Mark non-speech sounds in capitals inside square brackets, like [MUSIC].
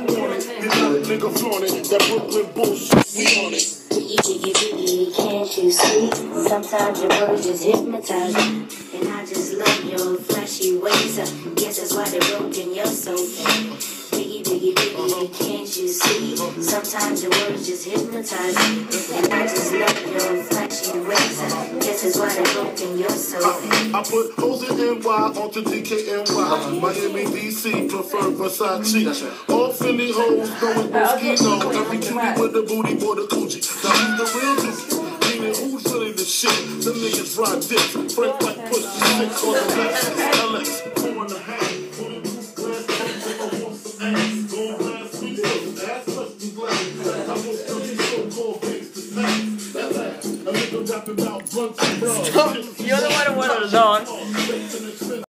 we on it. Can't you see? Sometimes your words just hypnotize me. And I just love your flashy ways. I guess that's why they broke in your soul. Biggie, biggie, biggie, can't you see? Sometimes your words just hypnotize me. And I just love. I guess that's why they broke in your soul. I put in NY onto DKNY. Miami, DC, prefer Versace. All Philly hoes know it's Moschino. Every cutie with the booty, boy, the coochie. Now who's the real? Meaning who's really the shit? The niggas ride dicks. Frank White push the shit on the next LX. [LAUGHS] You're the one who wanted to.